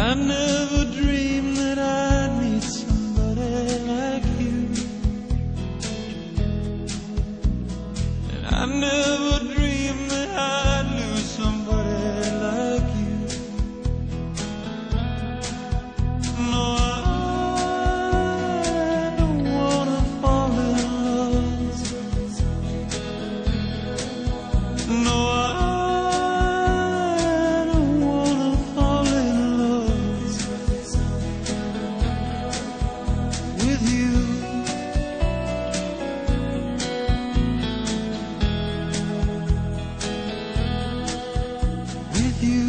I never dreamed that I'd meet somebody like you. And I never dreamed that I'd lose somebody like you. No, I don't wanna fall in love. No. you.